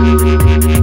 Música